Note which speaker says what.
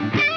Speaker 1: Bye.